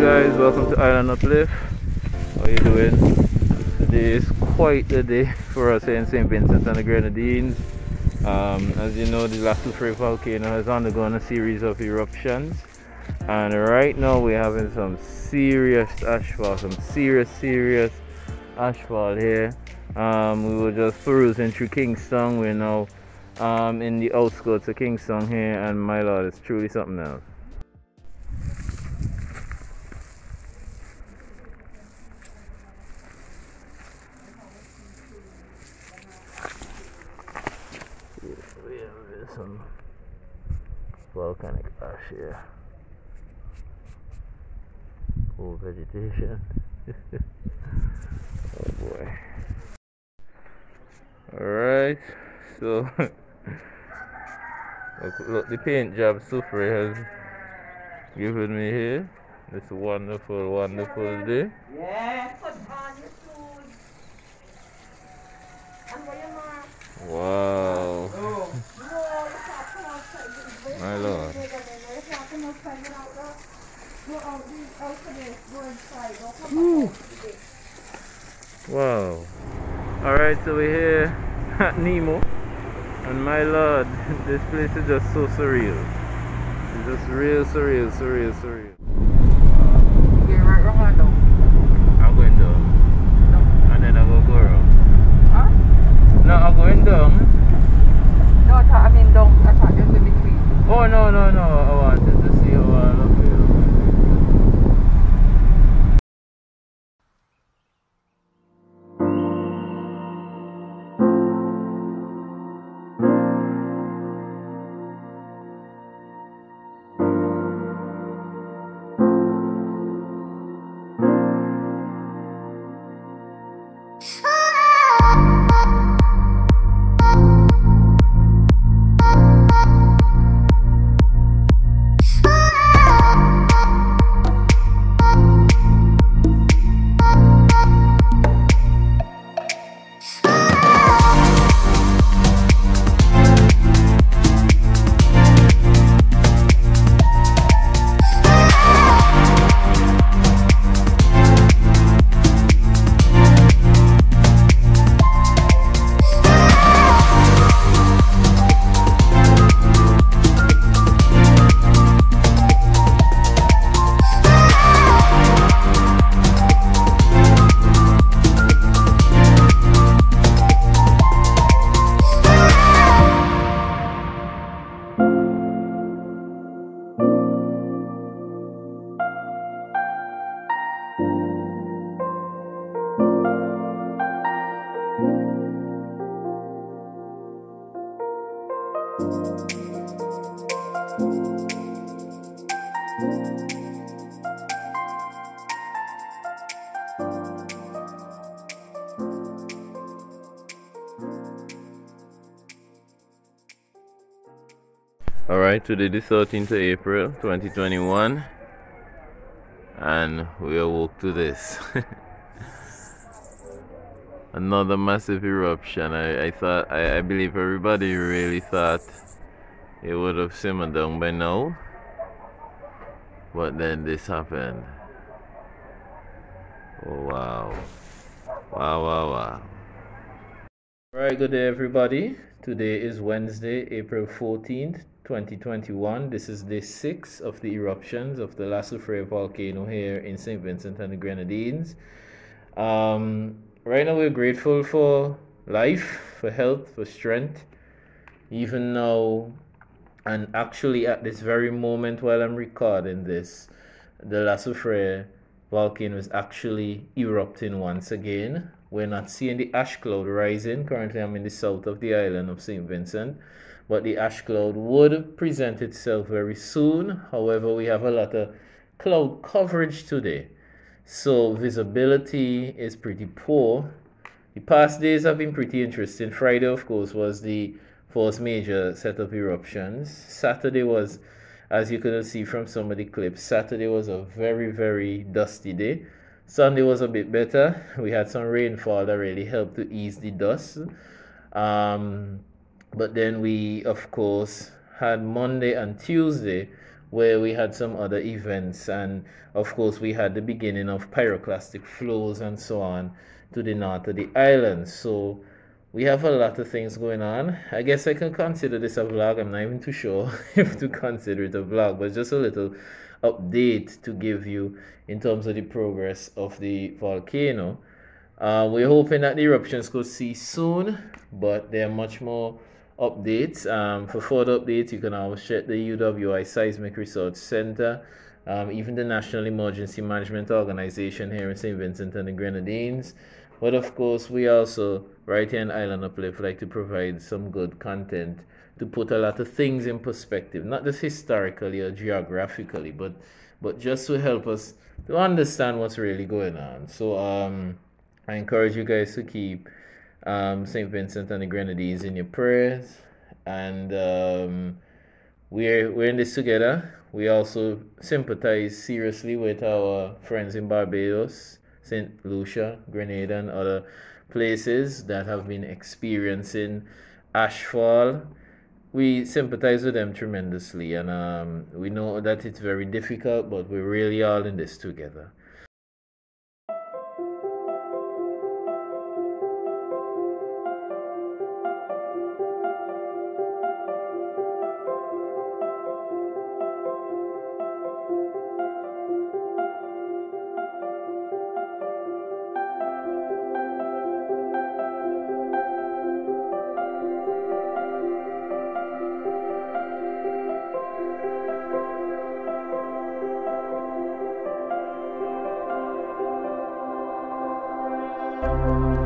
Guys, welcome to Island Uplift. How are you doing? Today is quite the day for us here in St. Vincent and the Grenadines. Um, as you know, the La Soufrière volcano has undergone a series of eruptions. And right now we're having some serious ashfall, some serious, serious ashfall here. Um, we were just perusing through Kingston. We're now um, in the outskirts of Kingston here, and my lord, it's truly something else. We have some volcanic ash here. Cool vegetation. oh boy. Alright, so look, look the paint job Soufrière has given me here. This wonderful, wonderful day. Yeah, put on your shoes. And where your mark? Wow, No, you can't come outside. It's very my lord. big and then you can't come outside without that. Go out, be out for this, go inside, don't come back out today. Wow. Alright, so we're here at Nemo. And my lord, this place is just so surreal. It's just real surreal, surreal, surreal. Alright, today the 13th of April 2021 and we awoke to this. Another massive eruption. I, I thought I, I believe everybody really thought it would have simmered down by now. But then this happened. Oh wow. Wow wow wow. Alright, good day everybody. Today is Wednesday, April 14th, 2021. This is day six of the eruptions of the La Soufrière volcano here in St. Vincent and the Grenadines. Um, right now, we're grateful for life, for health, for strength. Even now, and actually, at this very moment while I'm recording this, the La Soufrière volcano is actually erupting once again. We're not seeing the ash cloud rising. Currently, I'm in the south of the island of St. Vincent, but the ash cloud would present itself very soon. However, we have a lot of cloud coverage today, so visibility is pretty poor. The past days have been pretty interesting. Friday, of course, was the first major set of eruptions. Saturday was, as you could see from some of the clips, Saturday was a very, very dusty day. Sunday was a bit better. We had some rainfall that really helped to ease the dust. Um, but then we, of course, had Monday and Tuesday where we had some other events, and of course, we had the beginning of pyroclastic flows and so on to the north of the island. So we have a lot of things going on. I guess I can consider this a vlog. I'm not even too sure if to consider it a vlog, but just a little update to give you in terms of the progress of the volcano. Uh, we're hoping that the eruptions could cease soon, but there are much more updates. Um, for further updates, you can always check the UWI Seismic Research Center, um, even the National Emergency Management Organization here in St. Vincent and the Grenadines. But of course, we also, right here in Island Uplift, like to provide some good content to put a lot of things in perspective, not just historically or geographically, but but just to help us to understand what's really going on. So um, I encourage you guys to keep um, St. Vincent and the Grenadines in your prayers. And um, we're, we're in this together. We also sympathize seriously with our friends in Barbados, St. Lucia, Grenada, and other places that have been experiencing ashfall. We sympathize with them tremendously, and um, we know that it's very difficult, but we're really all in this together. Música